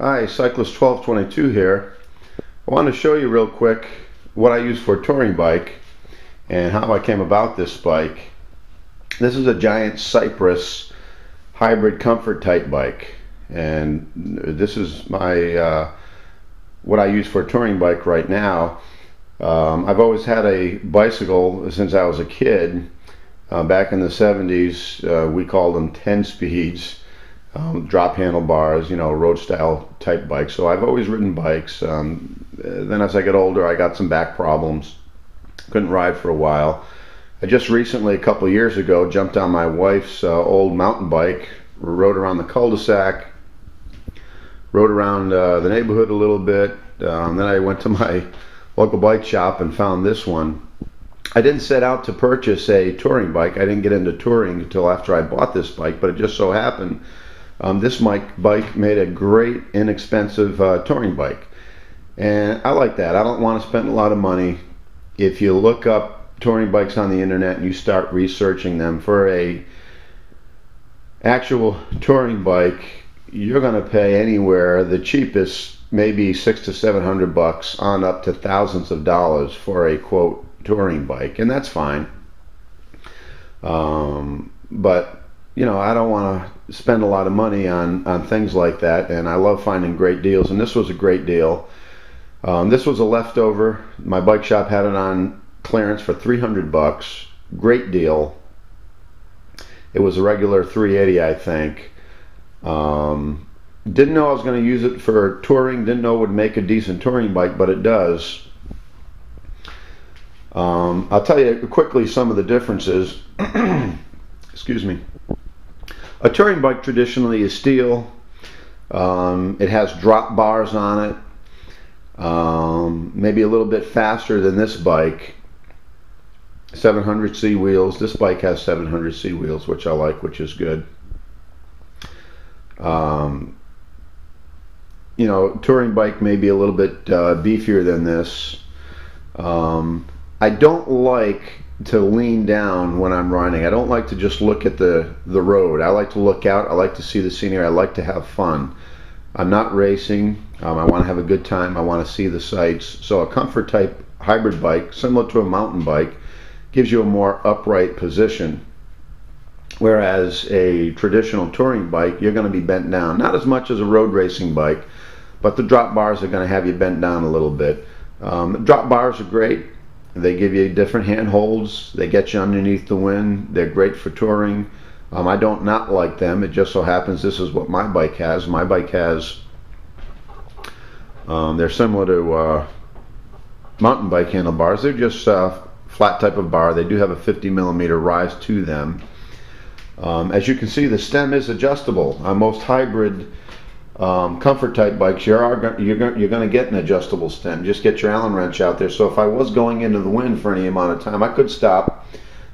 Hi, Cyclist 1222 here. I want to show you real quick what I use for a touring bike and how I came about this bike. This is a giant Cypress hybrid comfort type bike and this is my uh, what I use for a touring bike right now. Um, I've always had a bicycle since I was a kid. Uh, back in the 70s, uh, we called them 10 speeds um, drop handlebars, you know, road style type bike. So I've always ridden bikes. Um, then as I get older, I got some back problems. Couldn't ride for a while. I just recently, a couple years ago, jumped on my wife's uh, old mountain bike, rode around the cul-de-sac, rode around uh, the neighborhood a little bit. Um, then I went to my local bike shop and found this one. I didn't set out to purchase a touring bike. I didn't get into touring until after I bought this bike, but it just so happened um, this bike made a great inexpensive uh, touring bike. And I like that. I don't want to spend a lot of money. If you look up touring bikes on the internet and you start researching them for a actual touring bike, you're going to pay anywhere the cheapest maybe six to seven hundred bucks on up to thousands of dollars for a quote touring bike, and that's fine. Um, but you know, I don't want to spend a lot of money on on things like that, and I love finding great deals, and this was a great deal. Um, this was a leftover. My bike shop had it on clearance for 300 bucks. Great deal. It was a regular 380, I think. Um, didn't know I was going to use it for touring. Didn't know it would make a decent touring bike, but it does. Um, I'll tell you quickly some of the differences. Excuse me. A touring bike traditionally is steel. Um, it has drop bars on it. Um, maybe a little bit faster than this bike. 700C wheels. This bike has 700C wheels, which I like, which is good. Um, you know, touring bike may be a little bit uh, beefier than this. Um, I don't like to lean down when I'm riding. I don't like to just look at the the road. I like to look out. I like to see the scenery. I like to have fun. I'm not racing. Um, I want to have a good time. I want to see the sights. So a comfort type hybrid bike, similar to a mountain bike, gives you a more upright position. Whereas a traditional touring bike, you're going to be bent down. Not as much as a road racing bike, but the drop bars are going to have you bent down a little bit. Um, drop bars are great. They give you different handholds. They get you underneath the wind. They're great for touring. Um, I don't not like them. It just so happens this is what my bike has. My bike has. Um, they're similar to uh, mountain bike handlebars. They're just uh, flat type of bar. They do have a 50 millimeter rise to them. Um, as you can see, the stem is adjustable. On most hybrid um, comfort type bikes, you are you're going you're going to get an adjustable stem. Just get your Allen wrench out there. So if I was going into the wind for any amount of time, I could stop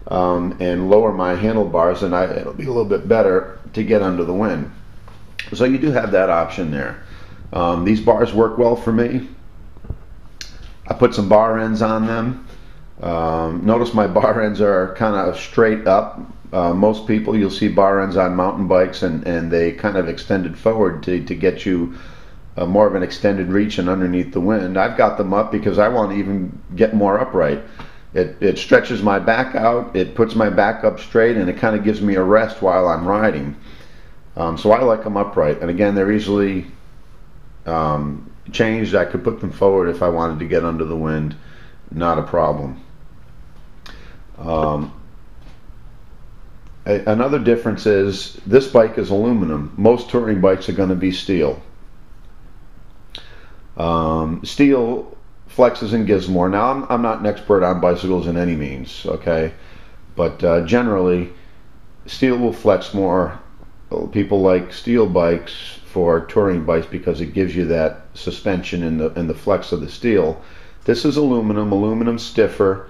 um, and lower my handlebars, and I, it'll be a little bit better to get under the wind. So you do have that option there. Um, these bars work well for me. I put some bar ends on them. Um, notice my bar ends are kind of straight up uh, most people you'll see bar ends on mountain bikes and, and they kind of extended forward to, to get you uh, more of an extended reach and underneath the wind. I've got them up because I want to even get more upright. It, it stretches my back out, it puts my back up straight, and it kind of gives me a rest while I'm riding. Um, so I like them upright. And again, they're easily um, changed. I could put them forward if I wanted to get under the wind. Not a problem. Um, another difference is this bike is aluminum. Most touring bikes are going to be steel. Um, steel flexes and gives more. Now, I'm, I'm not an expert on bicycles in any means, okay? But uh, generally, steel will flex more. People like steel bikes for touring bikes because it gives you that suspension in the in the flex of the steel. This is aluminum. Aluminum stiffer.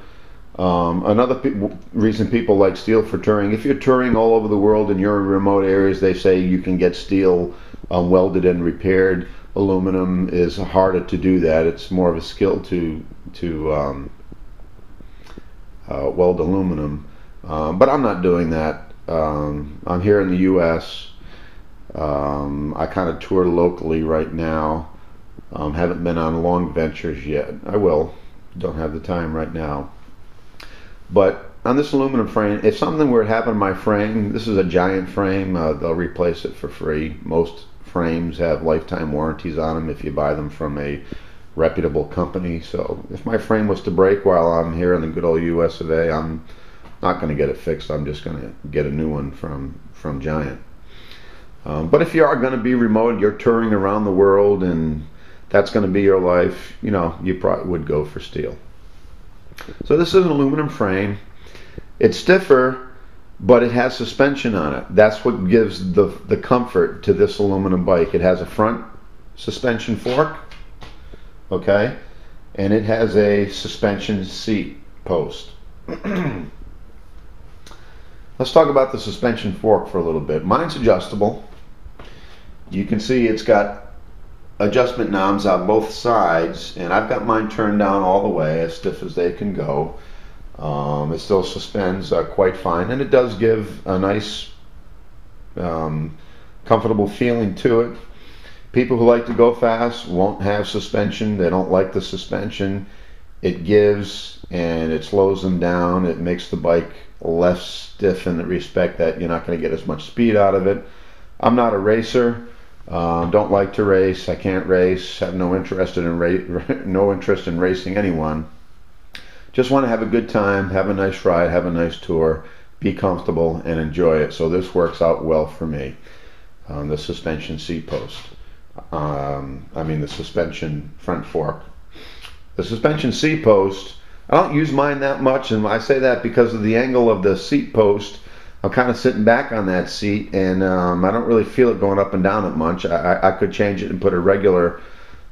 Um, another pe reason people like steel for touring, if you're touring all over the world and you're in remote areas, they say you can get steel um, welded and repaired. Aluminum is harder to do that. It's more of a skill to to um, uh, weld aluminum. Um, but I'm not doing that. Um, I'm here in the U.S. Um, I kind of tour locally right now. Haven't been on long ventures yet. I will. Don't have the time right now. But on this aluminum frame, if something were to happen to my frame, this is a giant frame, uh, they'll replace it for free. Most frames have lifetime warranties on them if you buy them from a reputable company. So if my frame was to break while I'm here in the good old US of A, I'm not going to get it fixed. I'm just going to get a new one from from Giant. Um, but if you are going to be remote, you're touring around the world, and that's going to be your life. You know, you probably would go for steel. So this is an aluminum frame. It's stiffer, but it has suspension on it. That's what gives the the comfort to this aluminum bike. It has a front suspension fork, okay, and it has a suspension seat post. Let's talk about the suspension fork for a little bit. Mine's adjustable. You can see it's got adjustment knobs on both sides, and I've got mine turned down all the way, as stiff as they can go. Um, it still suspends uh, quite fine, and it does give a nice, um, comfortable feeling to it. People who like to go fast won't have suspension. They don't like the suspension. It gives and it slows them down. It makes the bike less stiff in the respect that you're not going to get as much speed out of it. I'm not a racer. Um, don't like to race. I can't race. Have no interest in ra- no interest in racing anyone. Just want to have a good time, have a nice ride, have a nice tour, be comfortable, and enjoy it. So this works out well for me. Um, the suspension seat post. Um, I mean the suspension front fork. The suspension seat post I don't use mine that much, and I say that because of the angle of the seat post. I'm kind of sitting back on that seat, and um, I don't really feel it going up and down that much. I, I could change it and put a regular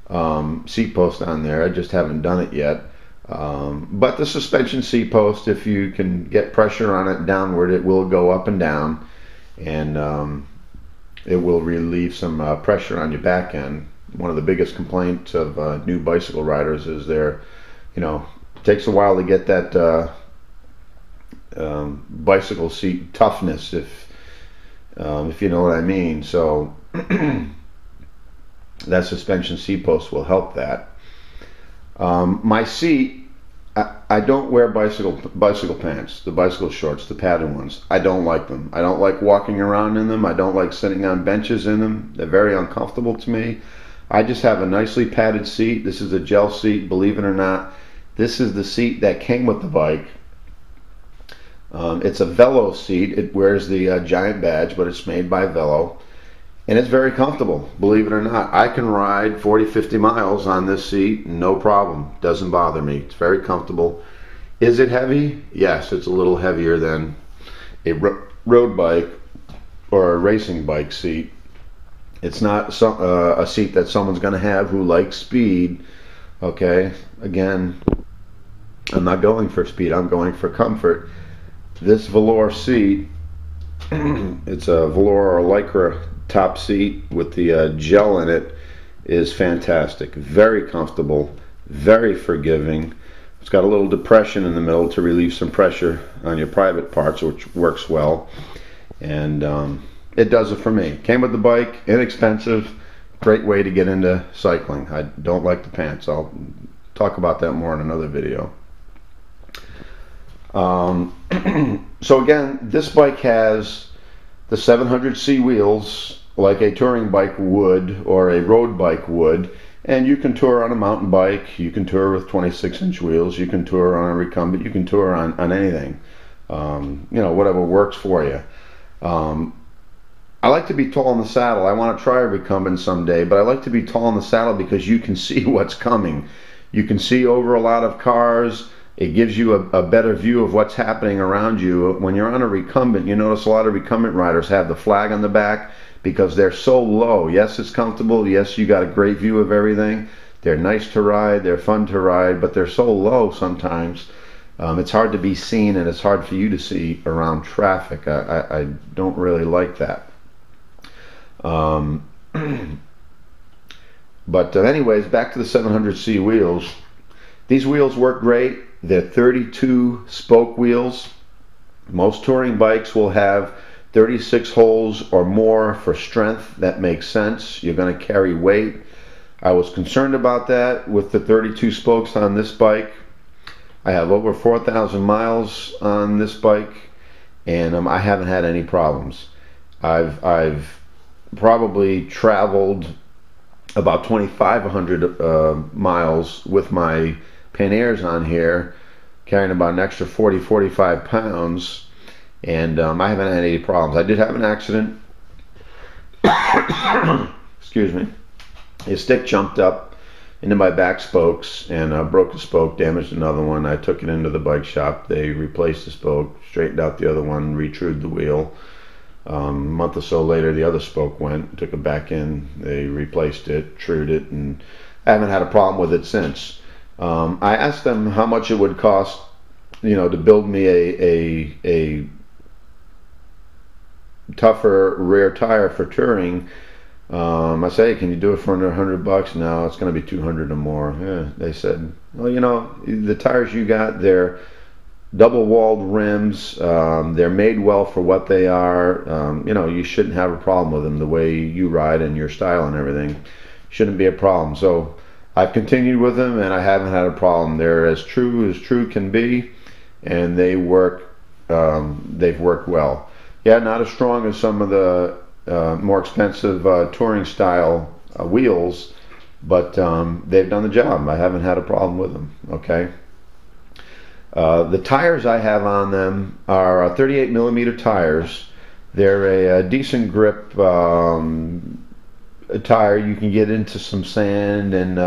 um, seat post on there. I just haven't done it yet. Um, but the suspension seat post, if you can get pressure on it downward, it will go up and down, and um, it will relieve some uh, pressure on your back end. One of the biggest complaints of uh, new bicycle riders is their, you know, it takes a while to get that uh, um, bicycle seat toughness, if um, if you know what I mean. So that suspension seat post will help that. Um, my seat, I, I, don't wear bicycle bicycle pants, the bicycle shorts, the padded ones. I don't like them. I don't like walking around in them. I don't like sitting on benches in them. They're very uncomfortable to me. I just have a nicely padded seat. This is a gel seat, believe it or not. This is the seat that came with the bike. Um, it's a Velo seat. It wears the uh, giant badge, but it's made by Velo. And it's very comfortable, believe it or not. I can ride 40, 50 miles on this seat, no problem. Doesn't bother me. It's very comfortable. Is it heavy? Yes, it's a little heavier than a ro road bike or a racing bike seat. It's not so, uh, a seat that someone's going to have who likes speed. Okay, again, I'm not going for speed, I'm going for comfort. This velour seat, it's a velour or lycra top seat with the uh, gel in it, is fantastic. Very comfortable, very forgiving. It's got a little depression in the middle to relieve some pressure on your private parts, which works well. And um, it does it for me. Came with the bike, inexpensive, great way to get into cycling. I don't like the pants. I'll talk about that more in another video. Um, so again, this bike has the 700C wheels like a touring bike would or a road bike would. And you can tour on a mountain bike, you can tour with 26 inch wheels, you can tour on a recumbent, you can tour on, on anything. Um, you know, whatever works for you. Um, I like to be tall in the saddle. I want to try a recumbent someday, but I like to be tall in the saddle because you can see what's coming. You can see over a lot of cars it gives you a, a, better view of what's happening around you. When you're on a recumbent, you notice a lot of recumbent riders have the flag on the back because they're so low. Yes, it's comfortable. Yes, you got a great view of everything. They're nice to ride. They're fun to ride, but they're so low sometimes. Um, it's hard to be seen and it's hard for you to see around traffic. I, I, I don't really like that. Um, but uh, anyways, back to the 700C wheels. These wheels work great. They're 32 spoke wheels. Most touring bikes will have 36 holes or more for strength. That makes sense. You're going to carry weight. I was concerned about that with the 32 spokes on this bike. I have over 4,000 miles on this bike and um, I haven't had any problems. I've, I've probably traveled about 2,500 uh, miles with my panniers on here, carrying about an extra 40, 45 pounds, and um, I haven't had any problems. I did have an accident. Excuse me. A stick jumped up into my back spokes and uh, broke a spoke, damaged another one. I took it into the bike shop. They replaced the spoke, straightened out the other one, retrued the wheel. Um, a month or so later, the other spoke went, took it back in, they replaced it, trued it, and I haven't had a problem with it since. Um, I asked them how much it would cost, you know, to build me a, a, a tougher rear tire for touring. Um, I say, hey, can you do it for under 100 bucks? No, it's going to be 200 or more. They said, well, you know, the tires you got, they're double walled rims. Um, they're made well for what they are. Um, you know, you shouldn't have a problem with them the way you ride and your style and everything. Shouldn't be a problem. So I've continued with them and I haven't had a problem. They're as true as true can be, and they work. Um, they've worked well. Yeah, not as strong as some of the uh, more expensive uh, touring style uh, wheels, but um, they've done the job. I haven't had a problem with them. Okay. Uh, the tires I have on them are uh, 38 millimeter tires. They're a, a decent grip um, tire. You can get into some sand and uh,